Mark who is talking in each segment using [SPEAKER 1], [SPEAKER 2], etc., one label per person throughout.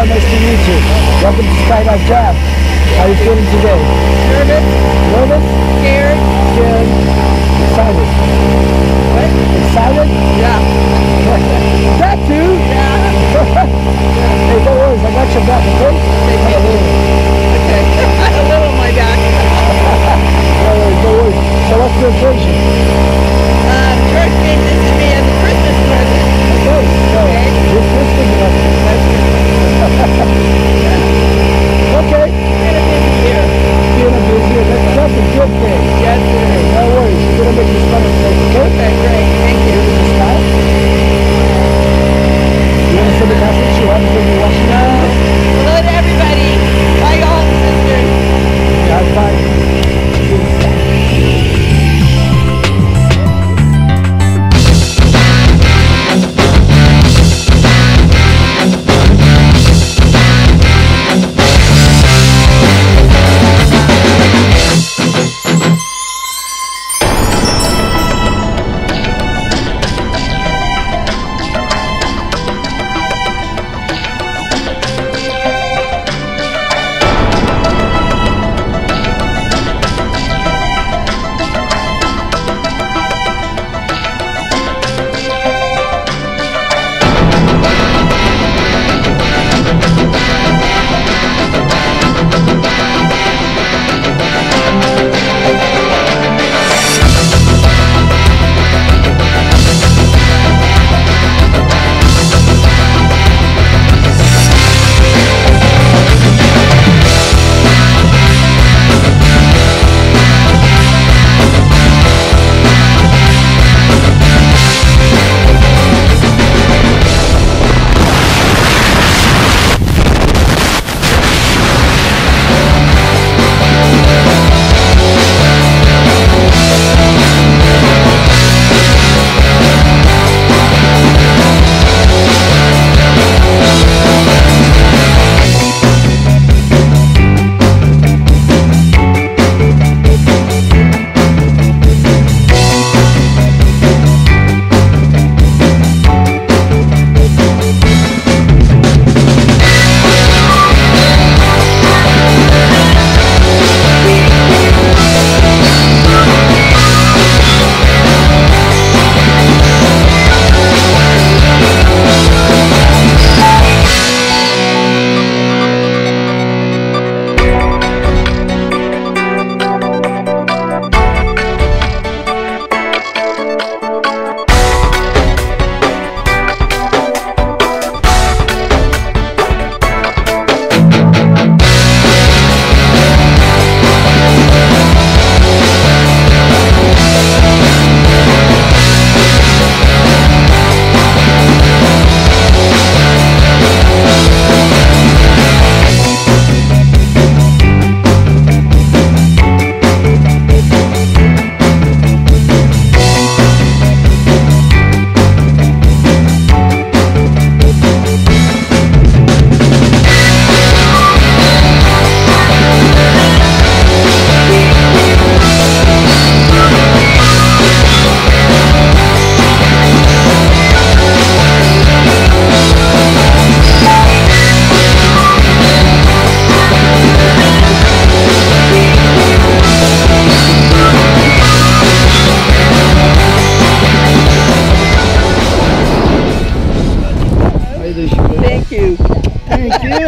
[SPEAKER 1] Hello, nice to meet you.
[SPEAKER 2] Welcome to Skydive Taft. How
[SPEAKER 1] are you feeling today? Nervous. Nervous?
[SPEAKER 2] Scared. Scared. Excited.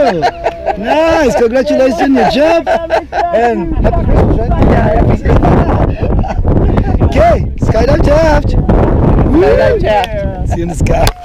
[SPEAKER 2] you. nice. Congratulations on your job. and happy Christmas, okay. Skydive
[SPEAKER 1] Skydive Taft.
[SPEAKER 2] See you in the sky.